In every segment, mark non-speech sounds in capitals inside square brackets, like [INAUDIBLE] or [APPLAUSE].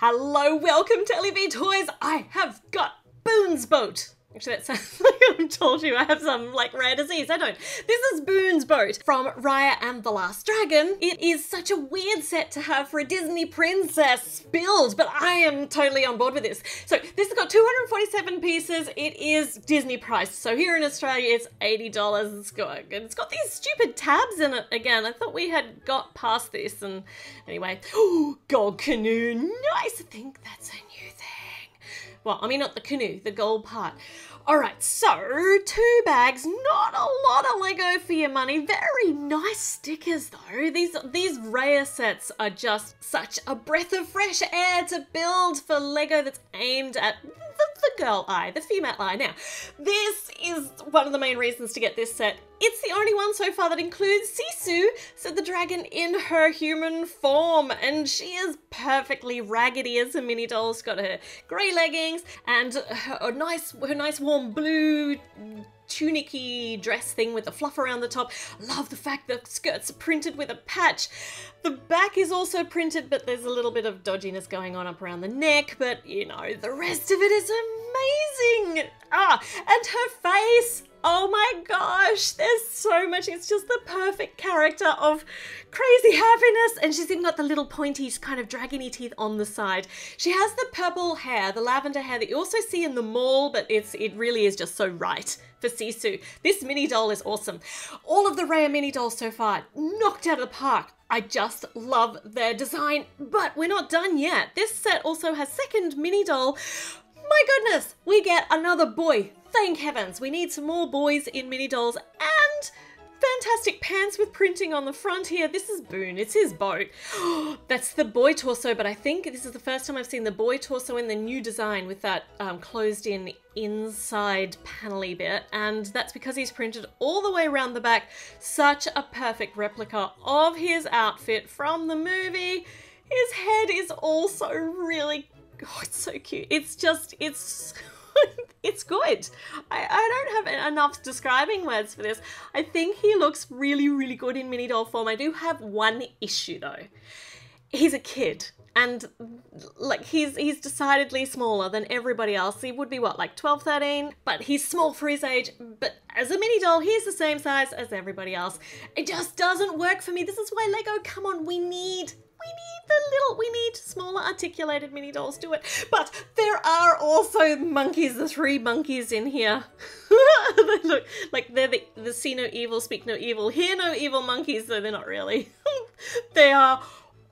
Hello, welcome to ellieV Toys. I have got Boun's Boat. Actually, that sounds [LAUGHS] like I've told you I have some like rare disease. I don't. This is Boun's Boat from Raya and the Last Dragon. It is such a weird set to have for a Disney princess build, but I am totally on board with this. So this has got 247 pieces. It is Disney priced. So here in Australia, it's $80. It's got, it's got these stupid tabs in it again. I thought we had got past this and anyway. [GASPS] Oh, gold canoe. Nice. I think that's thing. Well, I mean, not the canoe, the gold part. All right, so two bags, not a lot of Lego for your money. Very nice stickers though. These these Raya sets are just such a breath of fresh air to build for Lego that's aimed at the, the girl eye, the female eye. Now, this is one of the main reasons to get this set. It's the only one so far that includes Sisu, said the dragon in her human form, and she is perfectly raggedy as a mini doll. She's got her grey leggings and her nice, her nice warm blue tunicky dress thing with the fluff around the top. Love the fact the skirts are printed with a patch. The back is also printed, but there's a little bit of dodginess going on up around the neck, but you know, the rest of it is amazing. Ah, and her face. Oh my gosh, there's so much. It's just the perfect character of crazy happiness. And she's even got the little pointy kind of dragony teeth on the side. She has the purple hair, the lavender hair that you also see in the mall, but it's it really is just so right for Sisu. This mini doll is awesome. All of the Raya mini dolls so far, knocked out of the park. I just love their design, but we're not done yet. This set also has second mini doll. My goodness, we get another boy. Thank heavens. We need some more boys in mini dolls and fantastic pants with printing on the front here. This is Boun, it's his boat. [GASPS] That's the boy torso, but I think this is the first time I've seen the boy torso in the new design with that um, closed in inside panely bit. And that's because he's printed all the way around the back. Such a perfect replica of his outfit from the movie. His head is also really, oh, it's so cute. It's just, it's [LAUGHS] it's good. I, I don't have enough describing words for this. I think he looks really, really good in mini doll form. I do have one issue though. He's a kid and like he's he's decidedly smaller than everybody else. He would be what like 12, 13, but he's small for his age. But as a mini doll, he's the same size as everybody else. It just doesn't work for me. This is why Lego, come on, we need we need the little, we need smaller articulated mini dolls do it. But there are also monkeys, the three monkeys in here. [LAUGHS] they look like they're the, the see no evil, speak no evil, hear no evil monkeys, though they're not really. [LAUGHS] they are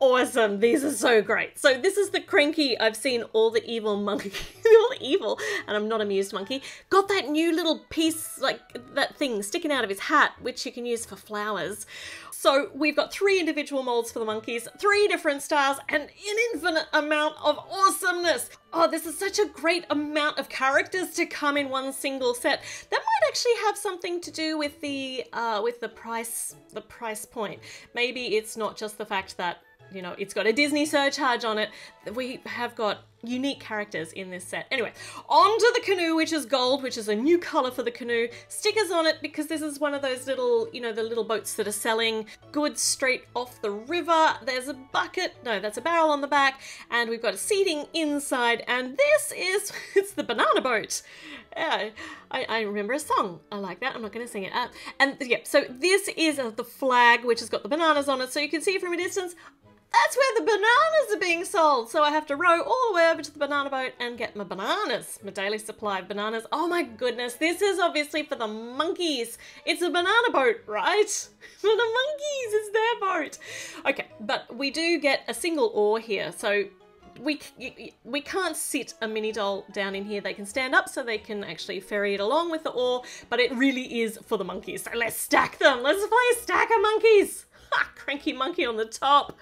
awesome. These are so great. So this is the cranky. I've seen all the evil monkey, [LAUGHS] all the evil, and I'm not amused monkey. Got that new little piece, like that thing sticking out of his hat, which you can use for flowers. So we've got three individual molds for the monkeys, three different styles, and an infinite amount of awesomeness. Oh, this is such a great amount of characters to come in one single set. That might actually have something to do with the uh, with the price the price point. Maybe it's not just the fact that you know, it's got a Disney surcharge on it. We have got unique characters in this set. Anyway, onto the canoe, which is gold, which is a new color for the canoe. Stickers on it because this is one of those little, you know, the little boats that are selling goods straight off the river. There's a bucket, no, that's a barrel on the back, and we've got a seating inside, and this is, [LAUGHS] it's the banana boat. Yeah, I, I remember a song. I like that. I'm not going to sing it. Uh, and yeah, so this is uh, the flag, which has got the bananas on it. So you can see from a distance, that's where the bananas are being sold. So I have to row all the way over to the banana boat and get my bananas, my daily supply of bananas. Oh my goodness, this is obviously for the monkeys. It's a banana boat, right? [LAUGHS] For the monkeys, it's their boat. Okay, but we do get a single oar here. So we we can't sit a mini doll down in here. They can stand up so they can actually ferry it along with the oar, but it really is for the monkeys. So let's stack them. Let's play a stack of monkeys. Cranky monkey on the top.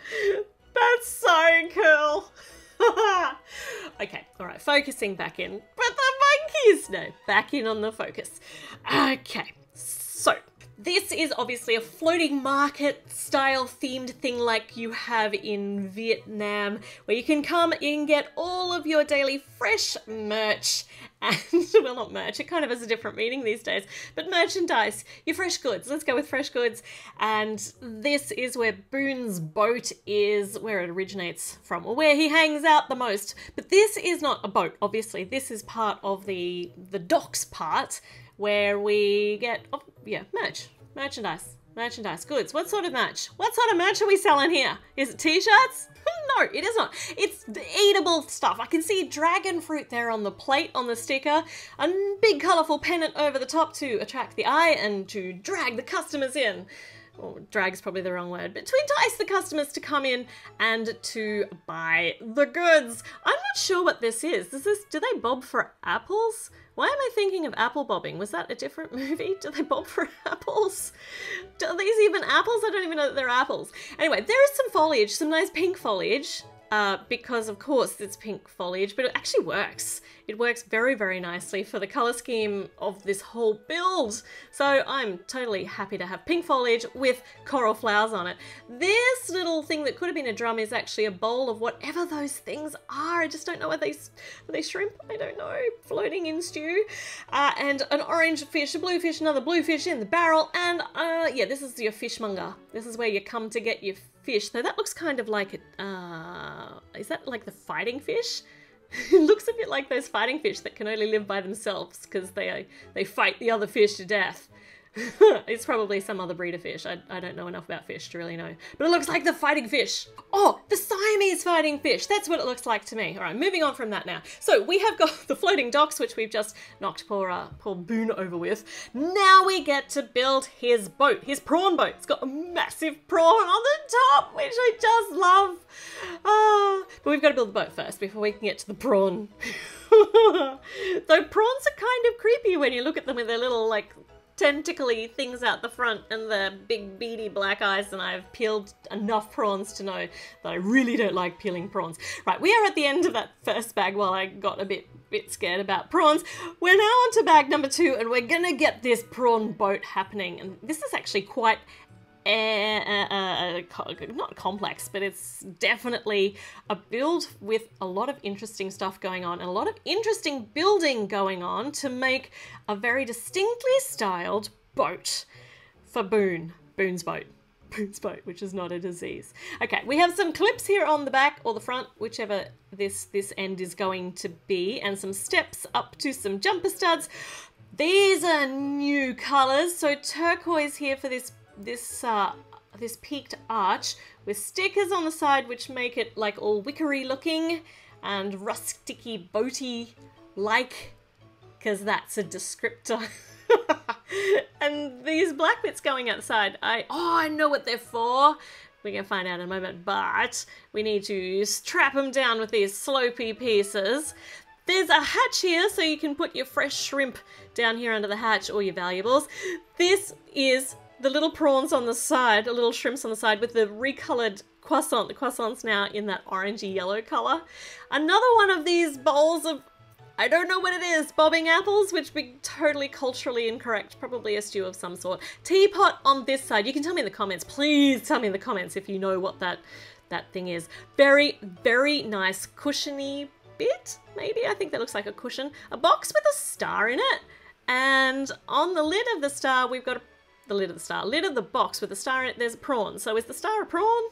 That's so cool. [LAUGHS] okay, all right, focusing back in. But the monkeys, no, back in on the focus. Okay, so This is obviously a floating market style themed thing like you have in Vietnam, where you can come and get all of your daily fresh merch. [LAUGHS] And well not merch it kind of has a different meaning these days but merchandise your fresh goods. Let's go with fresh goods. And this is where Boun's boat is where it originates from or where he hangs out the most. But this is not a boat obviously. This is part of the the docks part where we get oh, yeah merch merchandise merchandise goods what sort of merch what sort of merch are we selling here is it t-shirts [LAUGHS] no, it is not. It's eatable stuff. I can see dragon fruit there on the plate on the sticker. A big colourful pennant over the top to attract the eye and to drag the customers in. Or drag is probably the wrong word, but to entice the customers to come in and to buy the goods. I'm not sure what this is. Does this do they bob for apples? Why am I thinking of apple bobbing? Was that a different [LAUGHS] movie? Do they bob for apples? Are these even apples? I don't even know that they're apples. Anyway, there is some foliage, some nice pink foliage uh, because of course it's pink foliage, but it actually works. It works very, very nicely for the color scheme of this whole build. So I'm totally happy to have pink foliage with coral flowers on it. This little thing that could have been a drum is actually a bowl of whatever those things are. I just don't know what they, are they shrimp? I don't know, floating in stew. Uh, and an orange fish, a blue fish, another blue fish in the barrel. And uh, yeah, this is your fishmonger. This is where you come to get your fish, though that looks kind of like, uh, is that like the fighting fish? [LAUGHS] it looks a bit like those fighting fish that can only live by themselves because they, they fight the other fish to death. [LAUGHS] it's probably some other breed of fish. I, I don't know enough about fish to really know. But it looks like the fighting fish. Oh, the Siamese fighting fish. That's what it looks like to me. All right, moving on from that now. So we have got [LAUGHS] the floating docks, which we've just knocked poor, uh, poor Boun over with. Now we get to build his boat, his prawn boat. It's got a massive prawn on the top, which I just love. Uh, but we've got to build the boat first before we can get to the prawn. [LAUGHS] Though prawns are kind of creepy when you look at them with their little like tentacly things out the front and the big beady black eyes, and I've peeled enough prawns to know that I really don't like peeling prawns. Right, we are at the end of that first bag while I got a bit bit scared about prawns. We're now on to bag number two, and we're gonna get this prawn boat happening. And this is actually quite uh, not complex, but it's definitely a build with a lot of interesting stuff going on and a lot of interesting building going on to make a very distinctly styled boat for Boun, Boun's boat. [LAUGHS] Boun's boat, which is not a disease. Okay, we have some clips here on the back or the front, whichever this this end is going to be, and some steps up to some jumper studs. These are new colours, so turquoise here for this this uh, this peaked arch with stickers on the side which make it like all wickery looking and rusticy boaty like because that's a descriptor. [LAUGHS] and these black bits going outside, I oh I know what they're for. We're gonna find out in a moment, but we need to strap them down with these slopey pieces. There's a hatch here so you can put your fresh shrimp down here under the hatch or your valuables. This is the little prawns on the side, the little shrimps on the side with the recolored croissant. The croissant's now in that orangey yellow color. Another one of these bowls of, I don't know what it is, bobbing apples, which be totally culturally incorrect, probably a stew of some sort. Teapot on this side. You can tell me in the comments. Please tell me in the comments if you know what that, that thing is. Very, very nice cushiony bit, maybe? I think that looks like a cushion. A box with a star in it. And on the lid of the star, we've got a the lid of the star. Lid of the box with the star in it, there's a prawn. So is the star a prawn?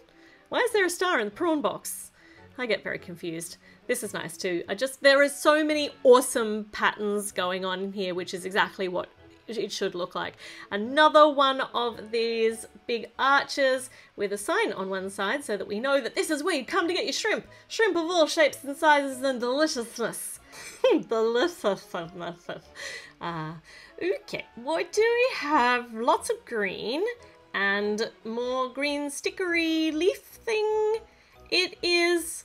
Why is there a star in the prawn box? I get very confused. This is nice too. I just, there is so many awesome patterns going on here, which is exactly what it should look like. Another one of these big arches with a sign on one side so that we know that this is you come to get your shrimp. Shrimp of all shapes and sizes and deliciousness. [LAUGHS] deliciousness. Uh, Okay, what do we have? Lots of green and more green stickery leaf thing. It is...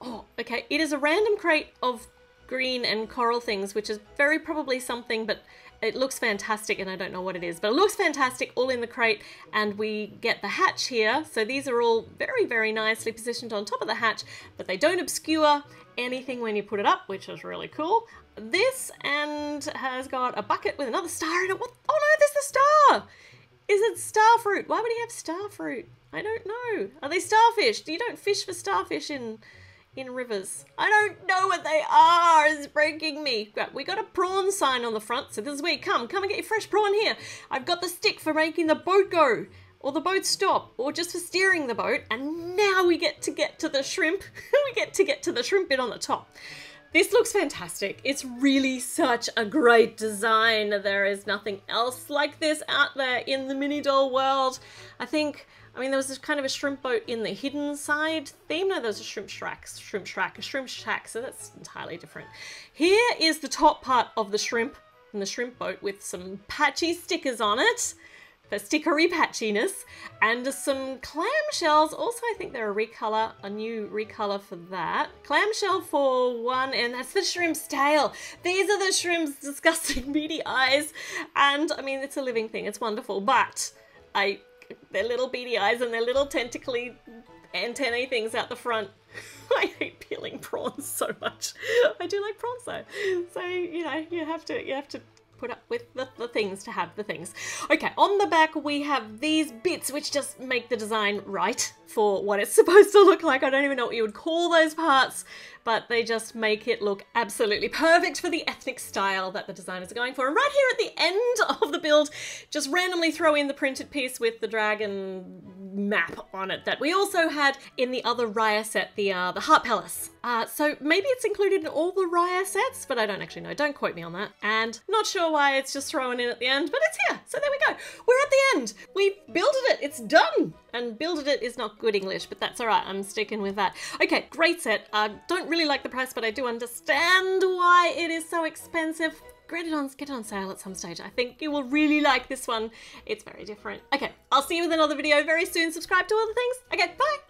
Oh, okay. It is a random crate of green and coral things, which is very probably something, but it looks fantastic and I don't know what it is, but it looks fantastic all in the crate and we get the hatch here. So these are all very, very nicely positioned on top of the hatch, but they don't obscure anything when you put it up, which is really cool. This and has got a bucket with another star in it. What? Oh no, there's the star! Is it star fruit? Why would he have star fruit? I don't know. Are they starfish? You don't fish for starfish in in rivers. I don't know what they are. It's breaking me. We got a prawn sign on the front, so this is where you come. Come and get your fresh prawn here. I've got the stick for making the boat go, or the boat stop, or just for steering the boat. And now we get to get to the shrimp. [LAUGHS] we get to get to the shrimp bit on the top. This looks fantastic. It's really such a great design. There is nothing else like this out there in the mini doll world. I think I mean, there was this kind of a shrimp boat in the hidden side theme. No, there was a shrimp shack, shrimp shack, a shrimp shack, so that's entirely different. Here is the top part of the shrimp and the shrimp boat with some patchy stickers on it for stickery patchiness and some clamshells. Also, I think they're a recolor, a new recolor for that. Clamshell for one, and that's the shrimp's tail. These are the shrimp's disgusting [LAUGHS] beady eyes. And I mean, it's a living thing, it's wonderful, but I their little beady eyes and their little tentacly antennae things out the front. [LAUGHS] I hate peeling prawns so much. I do like prawns though. So, you know, you have to you have to put up with the, the things to have the things. Okay, on the back we have these bits which just make the design right for what it's [LAUGHS] supposed to look like. I don't even know what you would call those parts, but they just make it look absolutely perfect for the ethnic style that the designers are going for. And right here at the end [LAUGHS] of the build, just randomly throw in the printed piece with the dragon map on it that we also had in the other Raya set, the uh, the Heart Palace. Uh, so maybe it's included in all the Raya sets, but I don't actually know. Don't quote me on that. And not sure why it's just thrown in at the end, but it's here. So there we go. We're at the end. We builded it. It's done. And builded it is not good English, but that's all right. I'm sticking with that. Okay, great set. Uh, don't really like the price, but I do understand why it is so expensive get it on get it on sale at some stage. I think you will really like this one. It's very different. Okay, I'll see you with another video very soon. Subscribe to all the things. Okay, bye.